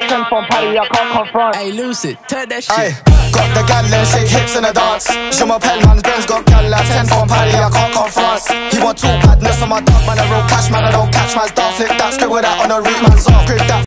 Ten from party, I can't confront. Hey, Lucid, turn that shit. Aye, got the gal and shake hips in the dance. Show my pen, man, Ben's got gal like 10 from party, I can't confront. He want two badness on my dog, man, I roll cash, man, I don't catch man's dog, flip that, scribble that on the root, man's off, grip that.